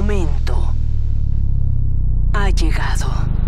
momento ha llegado.